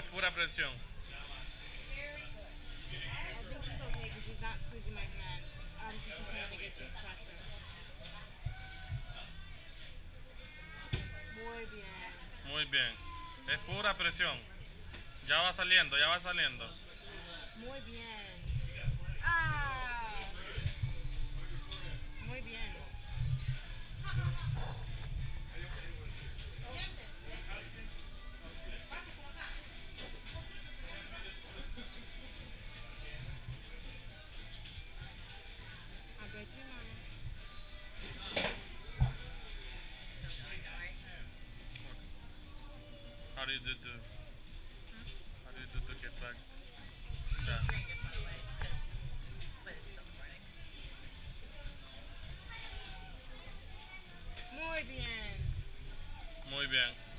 es pura presión. Muy bien. Es pura presión. Ya va saliendo, ya va saliendo. Muy bien. Do you do to How do you do to get back? Ya. But it's still recording. Muy bien. Muy bien.